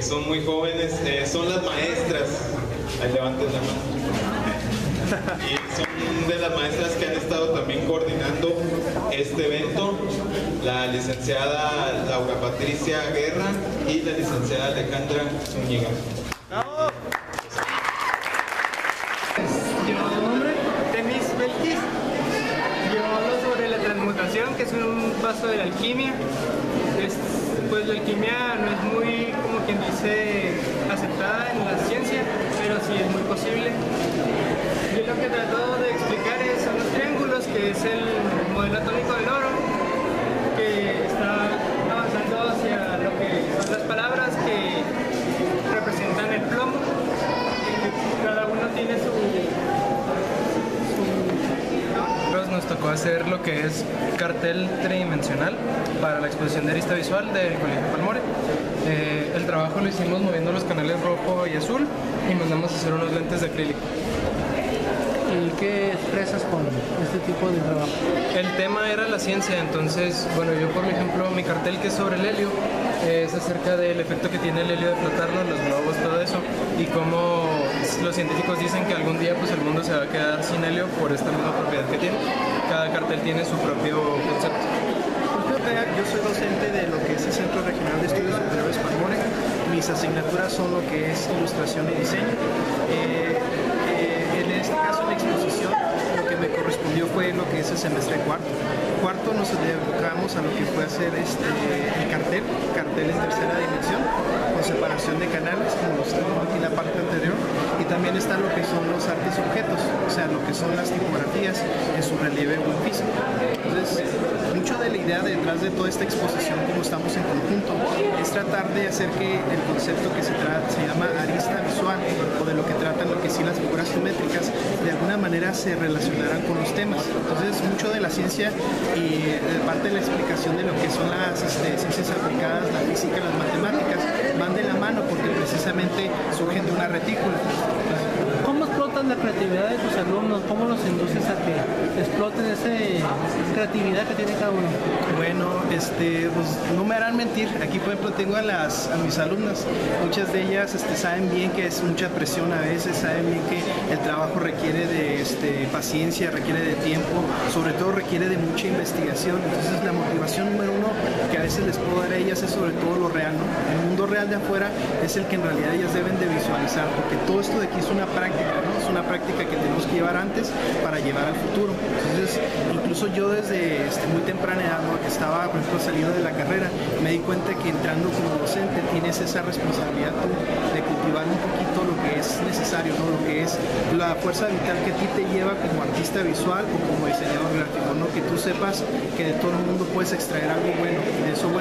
Son muy jóvenes, eh, son las maestras. Ahí levanten la mano. Y son de las maestras que han estado también coordinando este evento, la licenciada Laura Patricia Guerra y la licenciada Alejandra Zúñiga. ¡Bravo! Que es un paso de la alquimia. Es, pues la alquimia no es muy, como quien dice, aceptada en la ciencia, pero sí es muy posible. Yo lo que trato de explicar es, son los triángulos, que es el modelo atómico oro, que está avanzando hacia lo que son las palabras que representan el plomo. y Cada uno tiene su, Pues nos tocó hacer lo que es cartel tridimensional para la exposición de arista visual del Colegio Palmore. Eh, el trabajo lo hicimos moviendo los canales rojo y azul y mandamos a hacer unos lentes de acrílico. ¿Y qué expresas con este tipo de trabajo? El tema era la ciencia, entonces, bueno, yo por ejemplo, mi cartel que es sobre el helio es acerca del efecto que tiene el helio de flotarnos, los globos, todo eso, y cómo los científicos dicen que algún día pues el mundo se va a quedar sin helio por esta misma propiedad que tiene. Cada cartel tiene su propio concepto. Yo soy docente de lo que es el Centro Regional de Estudios Superiores Palmore. Mis asignaturas son lo que es ilustración y diseño. Eh, este caso, en exposición, lo que me correspondió fue lo que es el semestre cuarto. Cuarto nos dedicamos a lo que fue hacer este, el cartel, cartel en tercera dimensión, con separación de canales, como los tengo aquí en la parte anterior, y también está lo que son los artes objetos, o sea, lo que son las tipografías en su relieve en físico. Entonces, de la idea detrás de toda esta exposición, como estamos en conjunto, es tratar de hacer que el concepto que se, se llama arista visual, o de lo que tratan lo que sí las figuras geométricas, de alguna manera se relacionarán con los temas. Entonces, mucho de la ciencia y de parte de la explicación de lo que son las este, ciencias aplicadas, la física las matemáticas, van de la mano porque precisamente surgen de una retícula. ¿Cómo explotas la creatividad de tus alumnos? ¿Cómo los induces a que exploten esa creatividad que tiene cada uno? Bueno, este, pues no me harán mentir. Aquí, por ejemplo, tengo a, las, a mis alumnas. Muchas de ellas este, saben bien que es mucha presión a veces, saben bien que el trabajo requiere de este, paciencia, requiere de tiempo, sobre todo requiere de mucha investigación. Entonces, la motivación número uno que a veces les puedo dar a ellas es sobre todo lo real. ¿no? El mundo real de afuera es el que en realidad ellas deben de visualizar, porque todo esto de aquí es una práctica, ¿no? es una práctica que tenemos que llevar antes para llevar al futuro. Entonces, incluso yo desde este, muy temprana edad, ¿no? estaba, por ejemplo, saliendo de la carrera, me di cuenta que entrando como docente tienes esa responsabilidad tú de cultivar un poquito lo que es necesario, ¿no? lo que es la fuerza vital que a ti te lleva como artista visual o como diseñador gráfico, ¿no? que tú sepas que de todo el mundo puedes extraer algo bueno de eso bueno